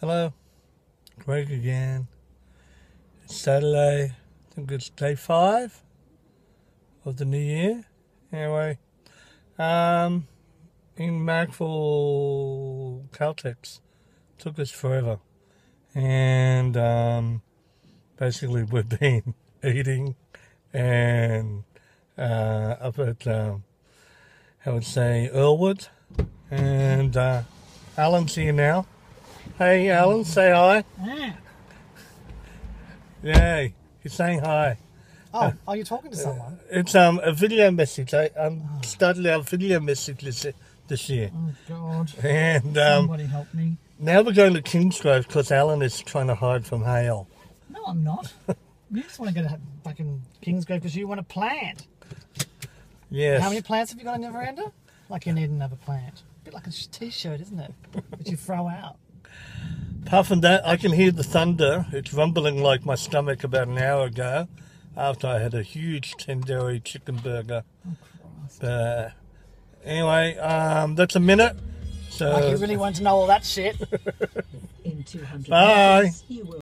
Hello, Greg again. It's Saturday. I think it's day five of the new year. Anyway, um, in Macville, Caltex took us forever, and um, basically we've been eating and uh, up at um, I would say Earlwood, and uh, Alan's here now. Hey, Alan, say hi. Ah. Yay, he's saying hi. Oh, are you talking to someone? It's um a video message. I um started our video message this, this year, Oh God! and um, Somebody help me! now we're going to Kingsgrove because Alan is trying to hide from hail. No, I'm not. you just want to go to fucking Kingsgrove because you want to plant. Yes. How many plants have you got in your veranda? Like you need another plant. A bit like a t-shirt, isn't it? That you throw out. Apart from that, I can hear the thunder. It's rumbling like my stomach about an hour ago after I had a huge tandoori chicken burger. But anyway, um, that's a minute. So Like you really want to know all that shit. In 200 Bye. meters, you will